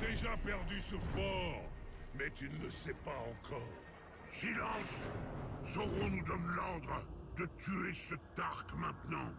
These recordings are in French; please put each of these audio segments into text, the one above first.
déjà perdu ce fort, mais tu ne le sais pas encore. Silence Sauron nous donne l'ordre de tuer ce Tark maintenant.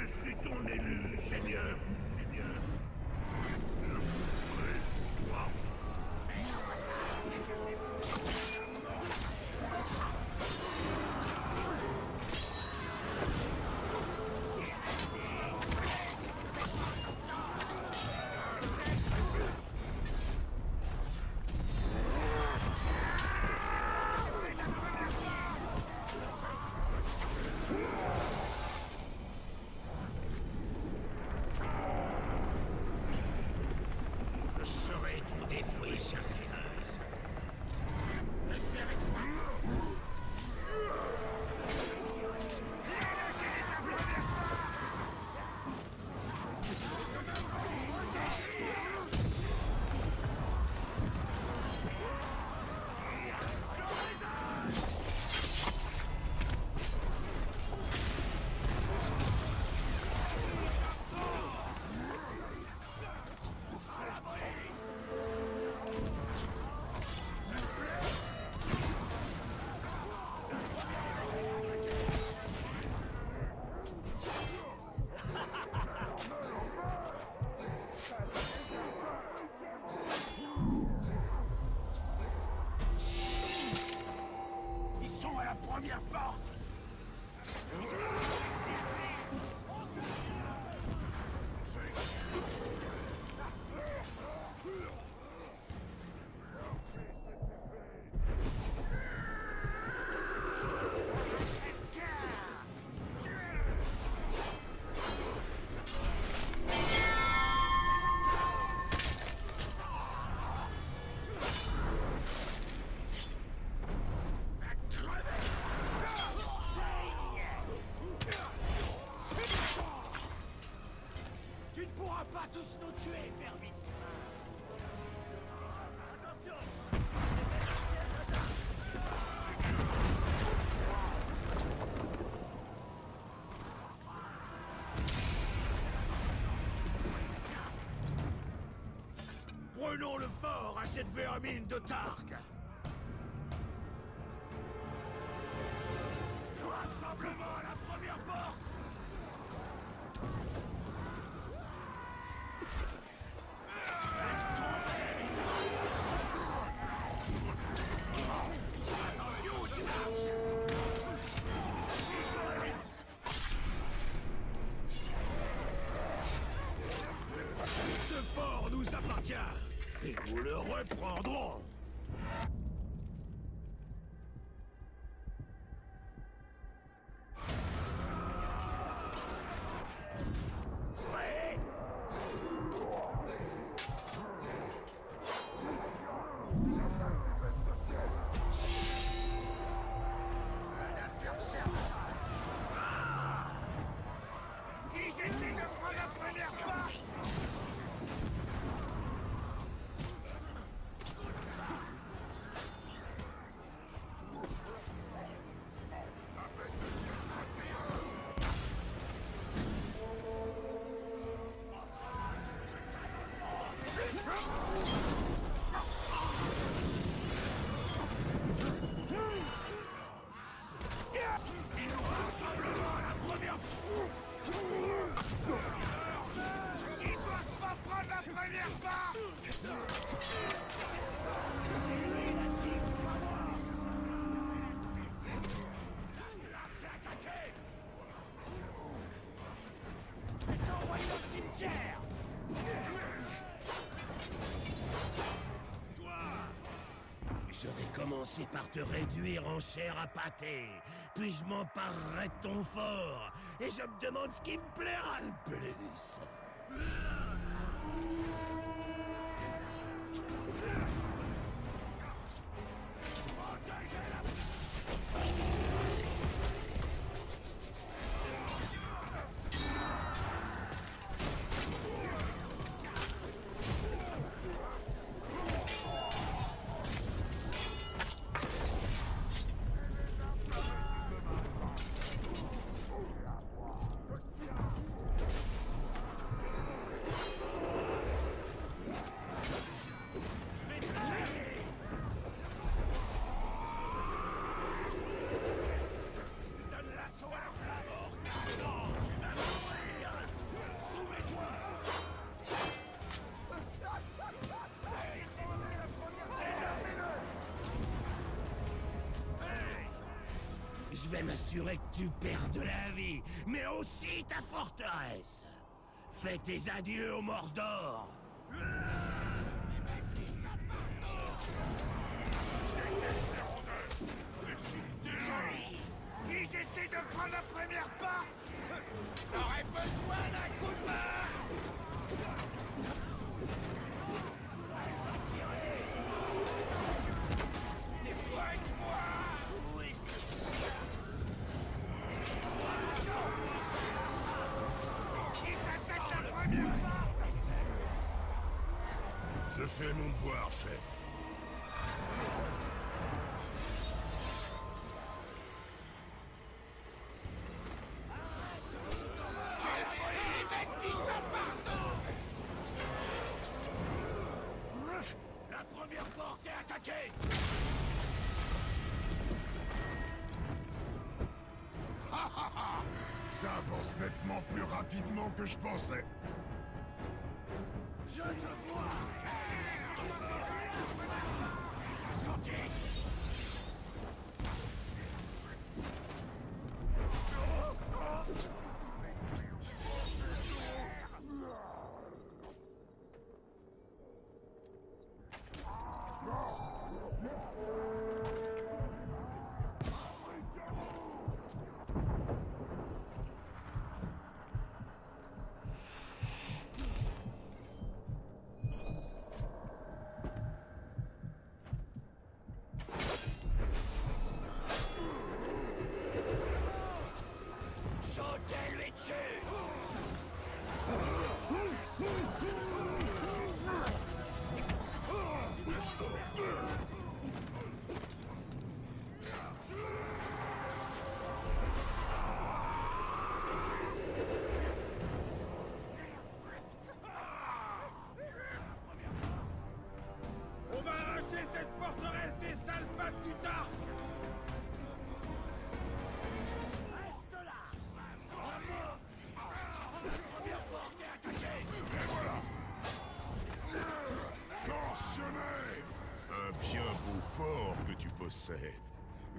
Je suis ton élu, Seigneur. Seigneur. Je mourrai pour toi. Première porte Prenons le fort à cette vermine de Tark. Rassemblement à la première porte. Ce fort nous appartient et nous le reprendrons. Commencer par te réduire en chair à pâté, puis je m'emparerai ton fort, et je me demande ce qui me plaira le plus. Je vais m'assurer que tu perdes la vie, mais aussi ta forteresse. Fais tes adieux au Mordor. Ils essaient de prendre la première porte J'aurais besoin d'un coup de main Je fais mon devoir, chef. La première porte est attaquée Ça avance nettement plus rapidement que je pensais. Je te vois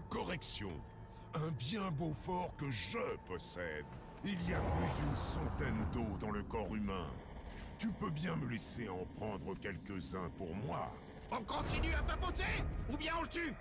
Correction. Un bien beau fort que je possède. Il y a plus d'une centaine d'eau dans le corps humain. Tu peux bien me laisser en prendre quelques-uns pour moi. On continue à papoter Ou bien on le tue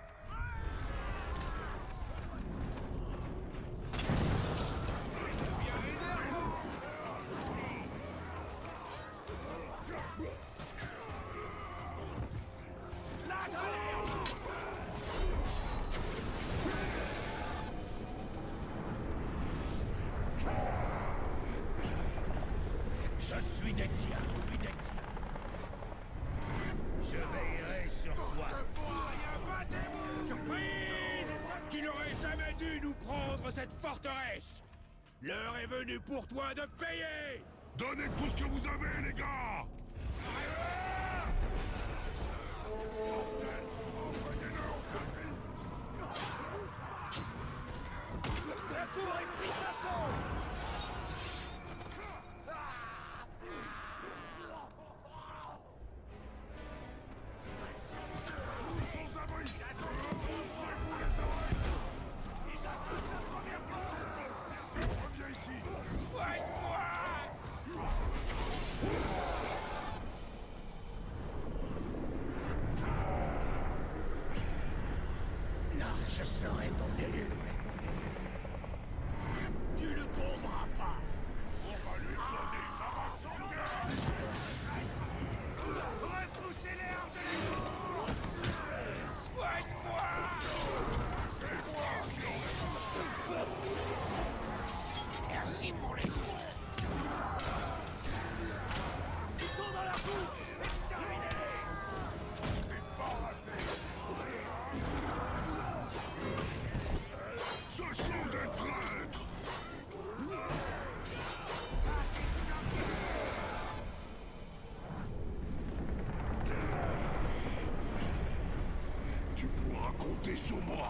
dû nous prendre cette forteresse. L'heure est venue pour toi de payer. Donnez tout ce que vous avez, les gars. La tour est prise d'assaut je serai ton élu. moi